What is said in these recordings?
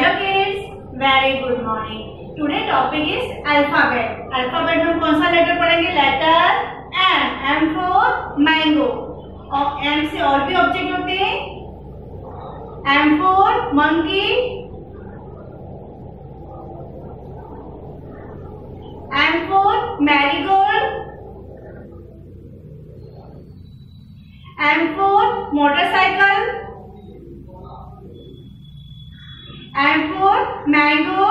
Very good morning today topic is alphabet alphabet में कौन सा लेटर पढ़ेंगे? Letter M M for mango और एम से और भी ऑब्जेक्ट होते हैं. M for monkey M for marigold M for motorcycle M for mango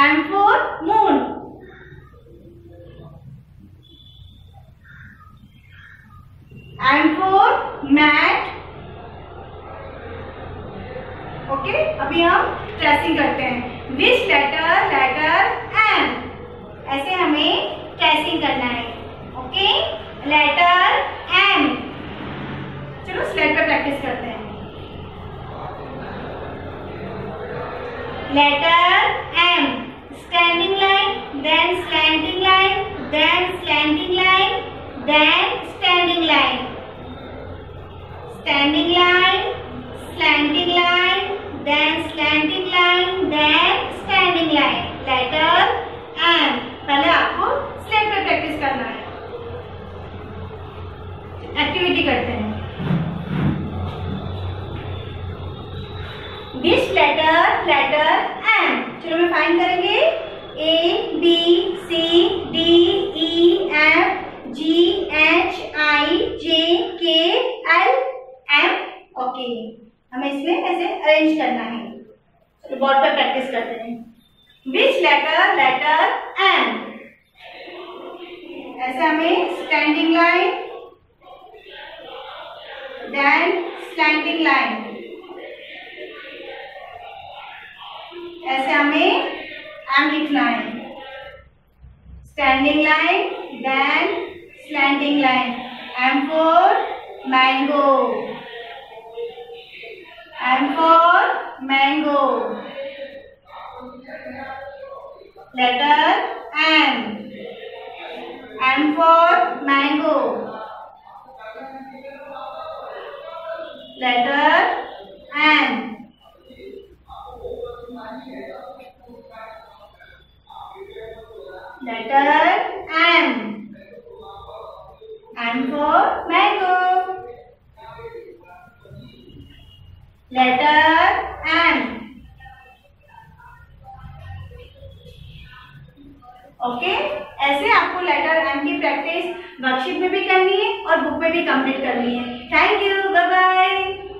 M for moon M for mat okay अभी हम ट्रेसिंग करते हैं। विच लेटर लेटर एम ऐसे हमें ट्रेसिंग करना है। ओके लेटर एम चलो स्लेट पे प्रैक्टिस करते हैं। Letter M standing line then slanting line then slanting line then standing line standing line slanting line then slanting line then standing line letter M पहले आपको slate पे practice करना है। Activity करते हैं। विच लेटर लेटर एम चलो मैं fine करेंगे. A B C D E F G H I J K L M okay हमें इसमें ऐसे अरेंज करना है. चलो बोर्ड पर प्रैक्टिस करते हैं. विच लेटर लेटर एम ऐसे हमें standing line then standing line. ऐसे हमें एम लिखना है। Standing line then slanting line M for mango M for mango letter M M for mango letter N. Letter M. M for mango. Letter M. Okay ऐसे आपको letter M की practice worksheet में भी करनी है और बुक में भी कंप्लीट करनी है थैंक यू बाय बाय